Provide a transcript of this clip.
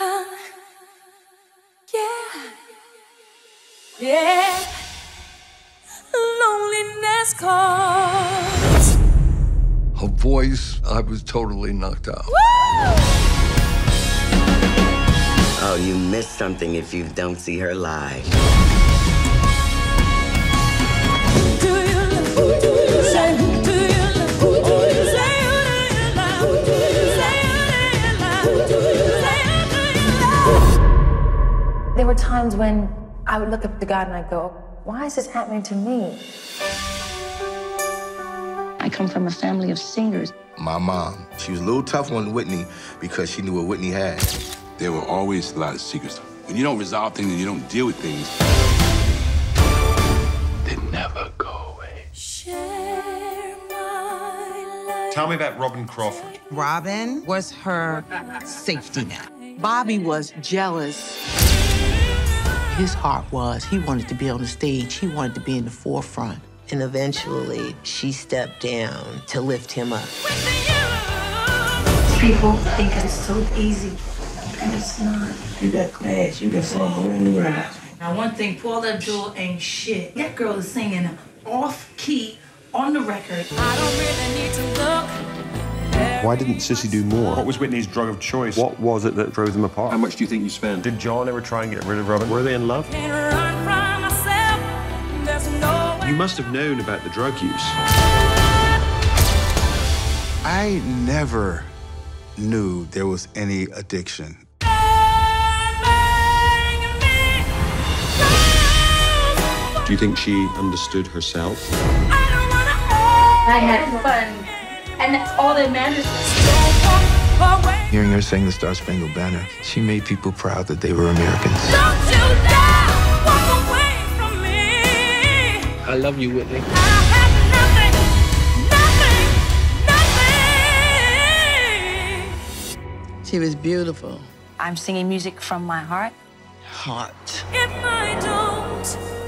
Uh, yeah. Yeah. Loneliness calls. Her voice, I was totally knocked out. Oh, you missed something if you don't see her live. There were times when I would look up to God and I'd go, why is this happening to me? I come from a family of singers. My mom, she was a little tough on Whitney because she knew what Whitney had. There were always a lot of secrets. When you don't resolve things and you don't deal with things, they never go away. Share my life. Tell me about Robyn Crawford. Robyn was her safety net. Bobby was jealous. His heart was he wanted to be on the stage, he wanted to be in the forefront. And eventually, she stepped down to lift him up. People think it's so easy, and it's not. You got class, you got the right. Now, one thing, Paula Abdul ain't shit. That girl is singing off key on the record. I don't really need to look. Why didn't Cissy do more? What was Whitney's drug of choice? What was it that drove them apart? How much do you think you spent? Did John ever try and get rid of Robyn? Were they in love? Can't run from myself. There's no. You must have known about the drug use. I never knew there was any addiction. Do you think she understood herself? I had fun, and that's all that matters. Hearing her sing the Star Spangled Banner, she made people proud that they were Americans. Don't you dare walk away from me. I love you, Whitney. I have nothing, nothing, nothing. She was beautiful. I'm singing music from my heart. Hot. If I don't